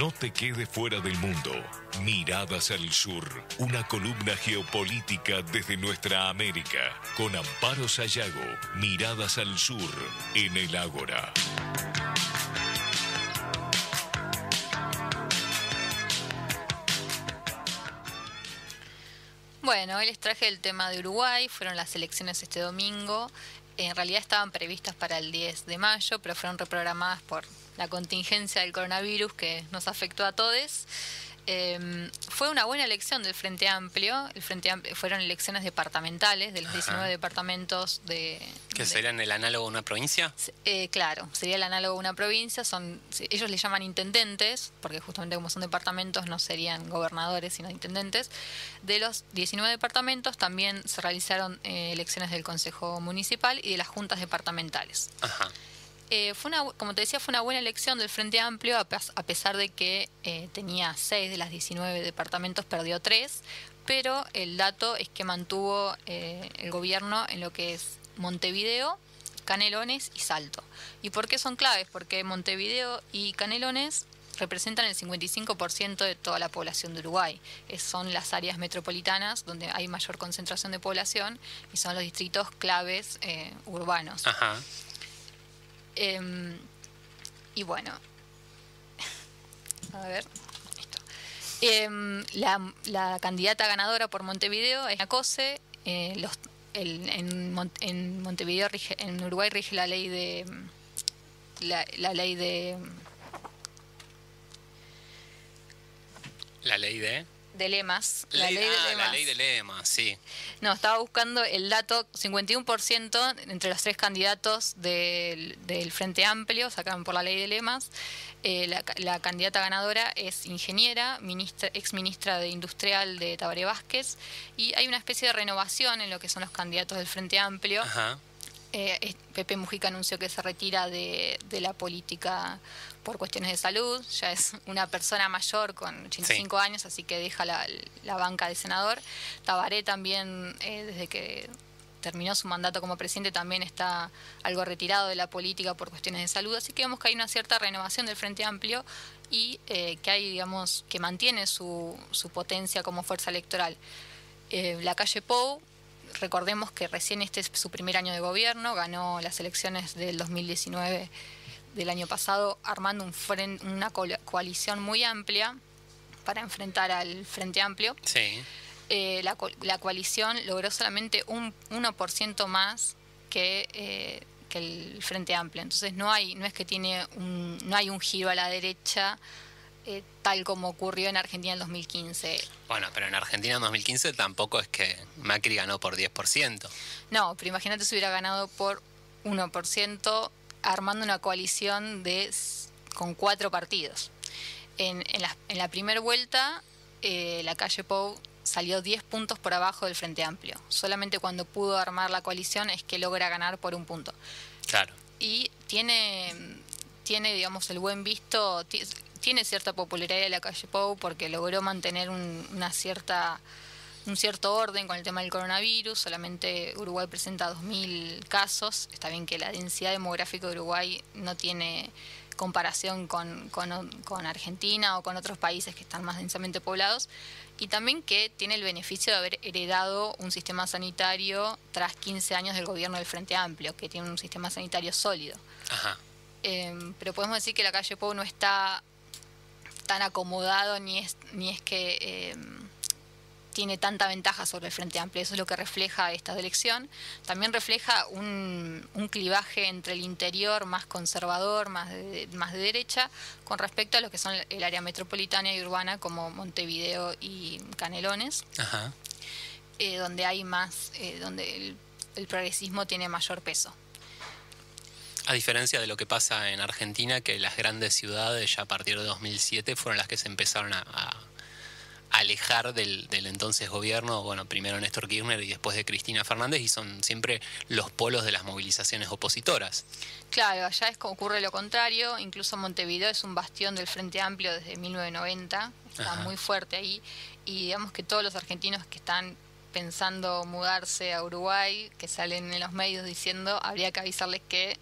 No te quedes fuera del mundo. Miradas al Sur, una columna geopolítica desde nuestra América, con Amparo Sayago. Miradas al Sur, en el Ágora. Bueno, hoy les traje el tema de Uruguay, fueron las elecciones este domingo. En realidad estaban previstas para el 10 de mayo, pero fueron reprogramadas por la contingencia del coronavirus que nos afectó a todos. Eh, fue una buena elección del Frente Amplio. El Frente Amplio fueron elecciones departamentales de los 19 departamentos de. ¿Que de- serían el análogo de una provincia? eh, claro, sería el análogo de una provincia. Son, ellos le llaman intendentes, porque justamente como son departamentos no serían gobernadores, sino intendentes. De los 19 departamentos también se realizaron eh, elecciones del Consejo Municipal y de las juntas departamentales. Ajá. Eh, fue una, como te decía, fue una buena elección del Frente Amplio, a, pes- a pesar de que eh, tenía 6 de las 19 departamentos, perdió 3, pero el dato es que mantuvo eh, el gobierno en lo que es Montevideo, Canelones y Salto. ¿Y por qué son claves? Porque Montevideo y Canelones representan el 55% de toda la población de Uruguay. Es- son las áreas metropolitanas donde hay mayor concentración de población y son los distritos claves eh, urbanos. Ajá. Em, y bueno, a ver, listo. Em, la, la candidata ganadora por Montevideo es Acose. Eh, los, el- en, Mon- en Montevideo, rige- en Uruguay rige la ley de. La, la ley de, La ley de... de lemas. La Ley- ley de ah, la lemas. ley de lema, sí. No, estaba buscando el dato, 51% entre los tres candidatos del, del Frente Amplio, sacaron por la ley de lemas. Eh, la, la candidata ganadora es ingeniera, ministra, ex ministra de Industrial de Tabaré Vázquez, y hay una especie de renovación en lo que son los candidatos del Frente Amplio. Ajá. Eh, Pepe Mujica anunció que se retira de, de la política por cuestiones de salud. Ya es una persona mayor con 85 años, así que deja la, la banca de senador. Tabaré también, eh, desde que terminó su mandato como presidente, también está algo retirado de la política por cuestiones de salud. Así que vemos que hay una cierta renovación del Frente Amplio y eh, que hay, digamos, que mantiene su, su potencia como fuerza electoral. Eh, la calle Pou recordemos que recién este es su primer año de gobierno, ganó las elecciones del 2019 del año pasado armando un fren- una coalición muy amplia para enfrentar al Frente Amplio. Sí. Eh, la coalición logró solamente un 1% más que, eh, que el Frente Amplio. Entonces no hay, no es que tiene un, no hay un giro a la derecha eh, tal como ocurrió en Argentina en 2015. Bueno, pero en Argentina en 2015 tampoco es que Macri ganó por 10%. No, pero imagínate si hubiera ganado por 1% armando una coalición de con cuatro partidos. En, en la, en la primera vuelta, eh, la calle Pou salió 10 puntos por abajo del Frente Amplio. Solamente cuando pudo armar la coalición es que logra ganar por un punto. Claro. Y tiene, tiene digamos, el buen visto, tiene cierta popularidad la calle Pou porque logró mantener un- una cierta un cierto orden con el tema del coronavirus. Solamente Uruguay presenta 2.000 casos. Está bien que la densidad demográfica de Uruguay no tiene comparación con, con, con Argentina o con otros países que están más densamente poblados. Y también que tiene el beneficio de haber heredado un sistema sanitario tras 15 años del gobierno del Frente Amplio, que tiene un sistema sanitario sólido. Ajá. Eh, pero podemos decir que la calle Pou no está tan acomodado ni es, ni es que eh, tiene tanta ventaja sobre el Frente Amplio. Eso es lo que refleja esta elección. También refleja un, un clivaje entre el interior más conservador, más de, más de derecha, con respecto a lo que son el área metropolitana y urbana como Montevideo y Canelones, Ajá. eh, donde hay más, eh, donde el, el progresismo tiene mayor peso. A diferencia de lo que pasa en Argentina, que las grandes ciudades ya a partir de 2007 fueron las que se empezaron a, a alejar del, del entonces gobierno, bueno, primero Néstor Kirchner y después de Cristina Fernández, y son siempre los polos de las movilizaciones opositoras. Claro, allá es como ocurre lo contrario, incluso Montevideo es un bastión del Frente Amplio desde 1990, está Ajá. muy fuerte ahí, y digamos que todos los argentinos que están pensando mudarse a Uruguay, que salen en los medios diciendo, habría que avisarles que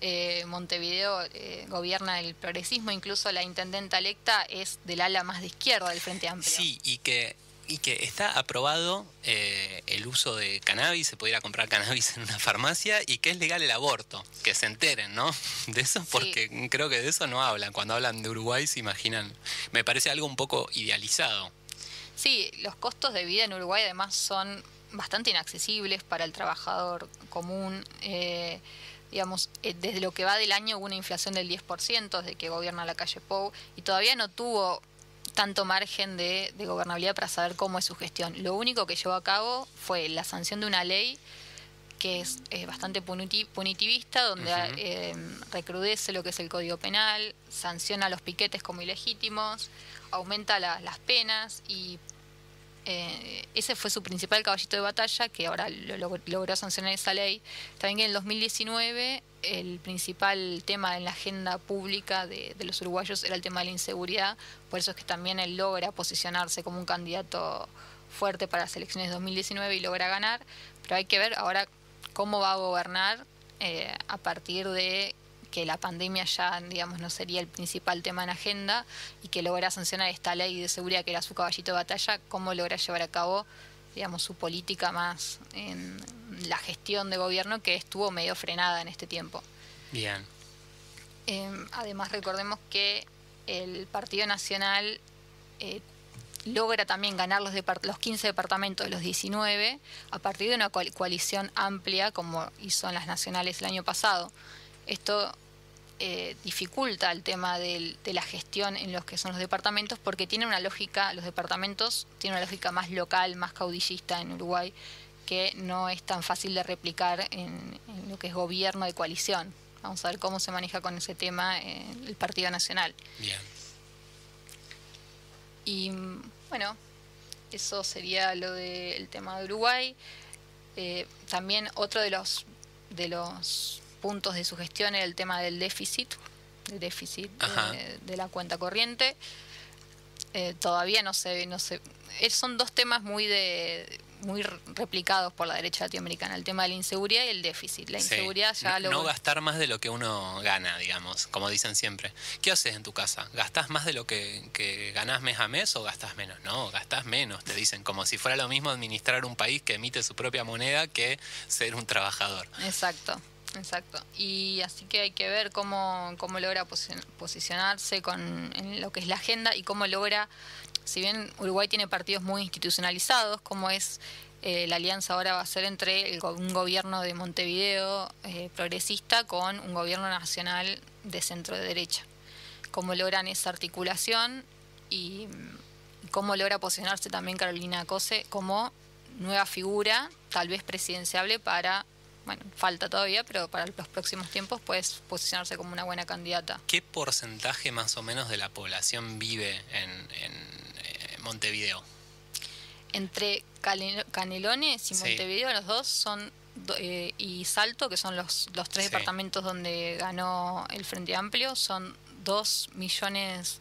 eh, Montevideo eh, gobierna el progresismo, incluso la intendenta electa es del ala más de izquierda del Frente Amplio. Sí, y que y que está aprobado eh, el uso de cannabis, se pudiera comprar cannabis en una farmacia y que es legal el aborto. Que se enteren, ¿no? De eso, porque creo que de eso no hablan. Cuando hablan de Uruguay se imaginan, me parece algo un poco idealizado. Sí, los costos de vida en Uruguay además son bastante inaccesibles para el trabajador común. Eh, digamos, eh, desde lo que va del año hubo una inflación del 10% desde que gobierna la calle Pou y todavía no tuvo tanto margen de, gobernabilidad para saber cómo es su gestión. Lo único que llevó a cabo fue la sanción de una ley que es, bastante punitivista, donde eh, recrudece lo que es el Código Penal, sanciona los piquetes como ilegítimos, aumenta las penas y eh, ese fue su principal caballito de batalla, que ahora logró sancionar esa ley. También en el 2019 el principal tema en la agenda pública de, los uruguayos era el tema de la inseguridad, por eso es que también él logra posicionarse como un candidato fuerte para las elecciones de 2019 y logra ganar, pero hay que ver ahora cómo va a gobernar eh, a partir de que la pandemia ya, digamos, no sería el principal tema en agenda y que logra sancionar esta ley de seguridad que era su caballito de batalla, cómo logra llevar a cabo, digamos, su política más en la gestión de gobierno que estuvo medio frenada en este tiempo. Bien. Em, además, recordemos que el Partido Nacional eh, logra también ganar los, los 15 departamentos de los 19 a partir de una coalición amplia como hizo en las nacionales el año pasado. Esto eh, dificulta el tema de la gestión en los que son los departamentos porque tiene una lógica, los departamentos tienen una lógica más local, más caudillista en Uruguay que no es tan fácil de replicar en, lo que es gobierno de coalición. Vamos a ver cómo se maneja con ese tema el Partido Nacional. Bien. Y bueno, eso sería lo del tema de Uruguay. Eh, también otro de los de los puntos de su gestión era el tema del déficit, el déficit de, la cuenta corriente. Eh, todavía no se, no se, son dos temas muy de muy replicados por la derecha latinoamericana, el tema de la inseguridad y el déficit. La inseguridad ya no, No gastar más de lo que uno gana, digamos, como dicen siempre. ¿Qué haces en tu casa? ¿Gastás más de lo que, que ganás mes a mes o gastás menos? No, gastás menos, te dicen, como si fuera lo mismo administrar un país que emite su propia moneda que ser un trabajador. Exacto. Exacto. Y así que hay que ver cómo, cómo logra posicionarse con, en lo que es la agenda y cómo logra si bien Uruguay tiene partidos muy institucionalizados, como es eh, la alianza ahora va a ser entre un gobierno de Montevideo eh, progresista con un gobierno nacional de centro de derecha. Cómo logran esa articulación y, cómo logra posicionarse también Carolina Cose como nueva figura, tal vez presidenciable para bueno, falta todavía, pero para los próximos tiempos puedes posicionarse como una buena candidata. ¿Qué porcentaje más o menos de la población vive en Montevideo. Entre Canelones y Montevideo, los dos son, eh, y Salto, que son los, los tres departamentos donde ganó el Frente Amplio, son 2 millones,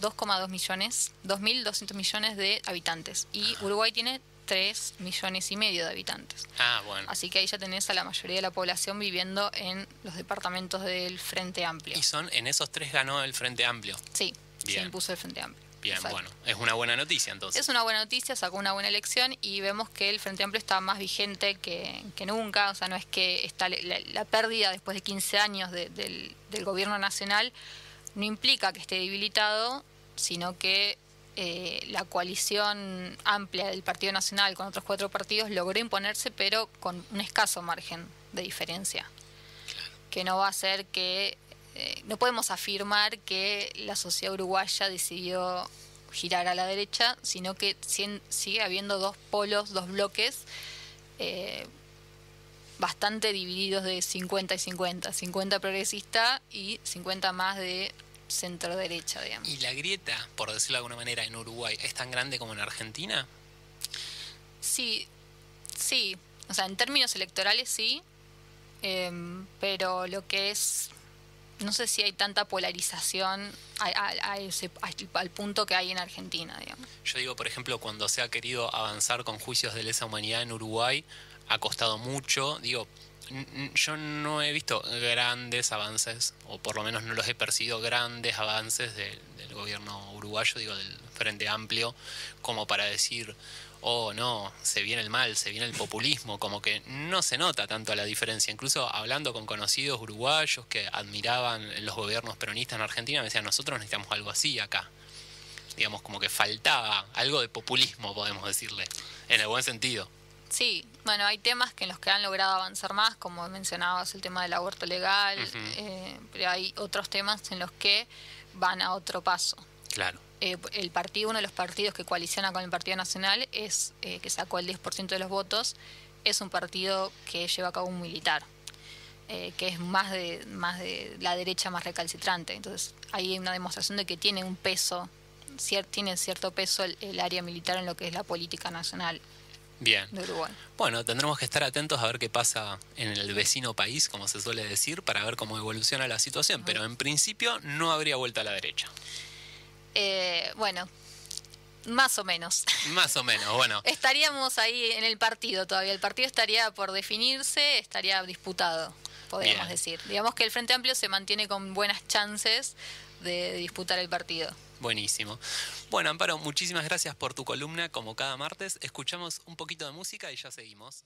2,2 millones, 2.200 millones de habitantes. Y Uruguay tiene 3 millones y medio de habitantes. Ah, bueno. Así que ahí ya tenés a la mayoría de la población viviendo en los departamentos del Frente Amplio. ¿Y son en esos tres ganó el Frente Amplio? Sí, se impuso el Frente Amplio. Bien, bueno, es una buena noticia entonces. Es una buena noticia, sacó una buena elección y vemos que el Frente Amplio está más vigente que, nunca, o sea, no es que está la, pérdida después de 15 años del, gobierno nacional no implica que esté debilitado, sino que eh, la coalición amplia del Partido Nacional con otros cuatro partidos logró imponerse, pero con un escaso margen de diferencia, que no va a ser que eh, no podemos afirmar que la sociedad uruguaya decidió girar a la derecha, sino que sigue habiendo dos polos, dos bloques eh, bastante divididos de 50 y 50, 50 progresista y 50 más de centro derecha, digamos. ¿Y la grieta, por decirlo de alguna manera, en Uruguay es tan grande como en Argentina? Sí, sí, o sea, en términos electorales sí, em, pero lo que es no sé si hay tanta polarización al punto que hay en Argentina, digamos. Yo digo, por ejemplo, cuando se ha querido avanzar con juicios de lesa humanidad en Uruguay, ha costado mucho, digo, yo no he visto grandes avances, o por lo menos no los he percibido grandes avances del gobierno uruguayo, digo, del Frente Amplio, como para decir, oh no, se viene el mal, se viene el populismo, como que no se nota tanto la diferencia. Incluso hablando con conocidos uruguayos que admiraban los gobiernos peronistas en Argentina, me decían, nosotros necesitamos algo así acá. Digamos, como que faltaba algo de populismo, podemos decirle, en el buen sentido. Sí, bueno, hay temas que en los que han logrado avanzar más, como mencionabas, el tema del aborto legal, eh, pero hay otros temas en los que van a otro paso. Claro. Eh, el partido, uno de los partidos que coaliciona con el Partido Nacional, es eh, que sacó el 10% de los votos, es un partido que lleva a cabo un militar, que es más de, más de la derecha más recalcitrante. Entonces, ahí hay una demostración de que tiene un peso, tiene cierto peso el, área militar en lo que es la política nacional. Bien. De Uruguay. Bueno, tendremos que estar atentos a ver qué pasa en el vecino país, como se suele decir, para ver cómo evoluciona la situación. Pero en principio no habría vuelta a la derecha. Eh, bueno, más o menos. Más o menos, bueno. Estaríamos ahí en el partido todavía. El partido estaría por definirse, estaría disputado, podríamos decir. Digamos que el Frente Amplio se mantiene con buenas chances de disputar el partido. Buenísimo. Bueno, Amparo, muchísimas gracias por tu columna, como cada martes. Escuchamos un poquito de música y ya seguimos.